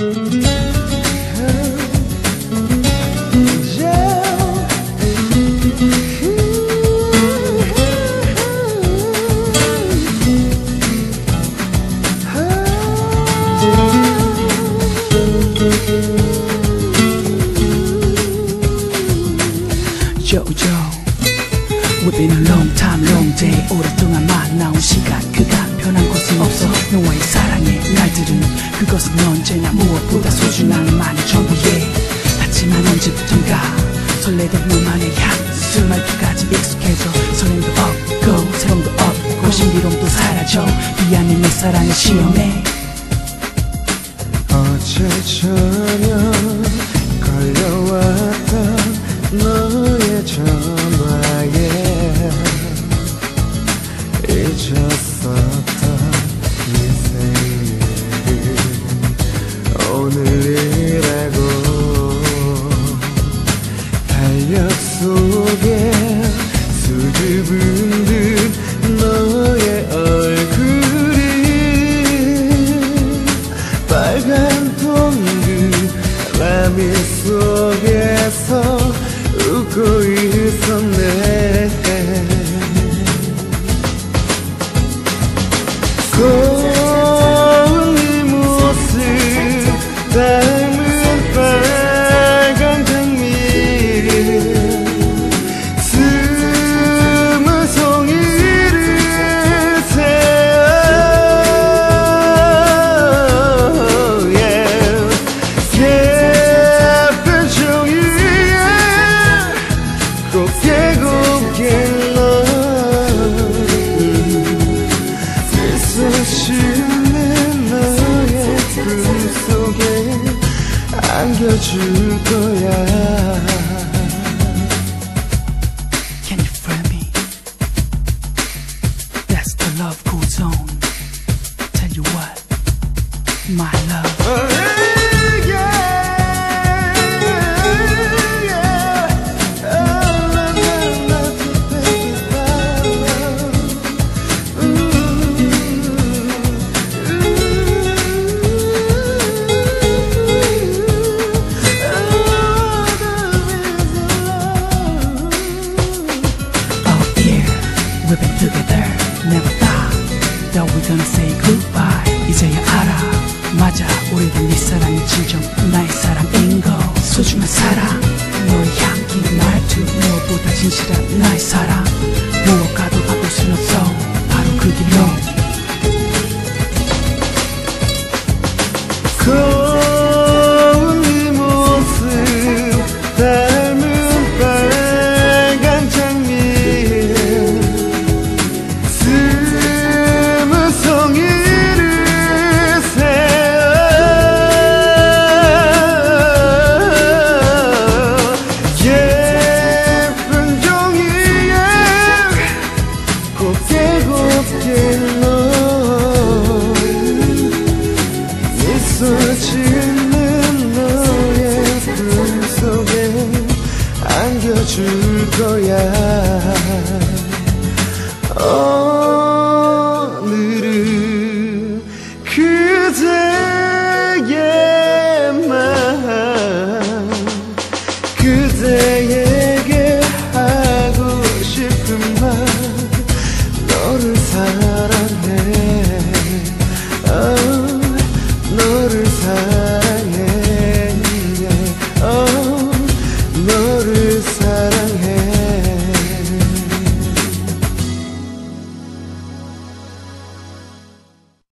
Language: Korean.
Jojo We've been 오랫동안 만나온 시간 그간 변한 것은 없어 너와의 사랑의 날들은 그것은 언제나 무엇보다 소중한 만의 전부에. 하지만 언제부턴가 설레던 너만의 향수 말투까지 익숙해져 설렘도 없고 새롬도 없고 신비로움도 사라져 미안해 내 사랑을 시험해. 어제 저녁 오늘이라고 달력 속에 수줍은 듯 미소 짓는 너의 품속에 안겨줄 거야 Can you feel me? That's the love goes on Tell you what My love Gonna say goodbye. 이제야 알아, 맞아, 우리도 네 사랑이 진정 나의 사랑인 거. 소중한 사랑, 너의 향기, 말투, 무엇보다 진실한 나의 사랑. 곱게 널 미소 짓는 너의 품속에 안겨줄 거야. 오늘은 그대의 맘 그대에